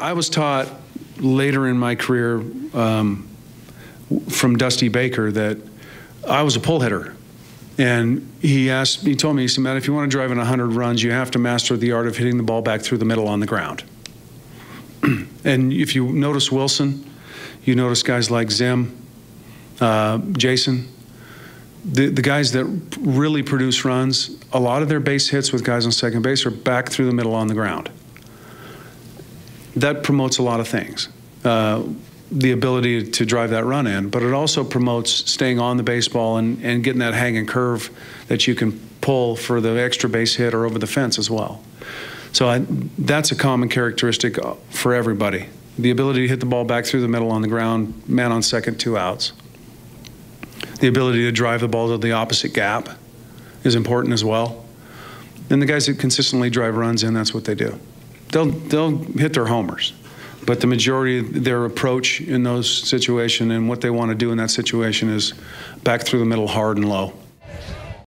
I was taught later in my career um, from Dusty Baker that I was a pull hitter. And he asked, he told me, he said, Matt, if you want to drive in 100 runs, you have to master the art of hitting the ball back through the middle on the ground. and if you notice Wilson, you notice guys like Zim, uh, Jason, the, the guys that really produce runs, a lot of their base hits with guys on second base are back through the middle on the ground. That promotes a lot of things. Uh, the ability to drive that run in, but it also promotes staying on the baseball and, and getting that hanging curve that you can pull for the extra base hit or over the fence as well. So I, that's a common characteristic for everybody. The ability to hit the ball back through the middle on the ground, man on second, two outs. The ability to drive the ball to the opposite gap is important as well. And the guys that consistently drive runs in, that's what they do. They'll, they'll hit their homers. But the majority of their approach in those situations and what they want to do in that situation is back through the middle hard and low.